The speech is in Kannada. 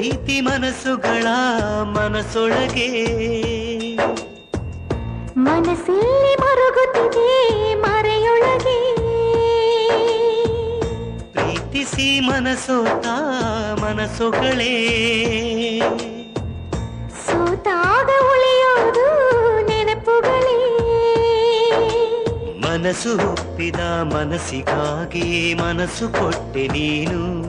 ಪ್ರೀತಿ ಮನಸ್ಸುಗಳ ಮನಸ್ಸೊಳಗೆ. ಮನಸ್ಸಲ್ಲಿ ಮರುಗುತ್ತಿದೆ ಮರೆಯೊಳಗೆ. ಪ್ರೀತಿಸಿ ಮನಸೋತ ಮನಸ್ಸುಗಳೇ. ಸೋತಾಗ ಉಳಿಯೋದು ನೆನಪುಗಳೇ. ಮನಸ್ಸು ಒಪ್ಪಿದ ಮನಸ್ಸಿಗಾಗಿ ಮನಸ್ಸು ಕೊಟ್ಟೆ ನೀನು.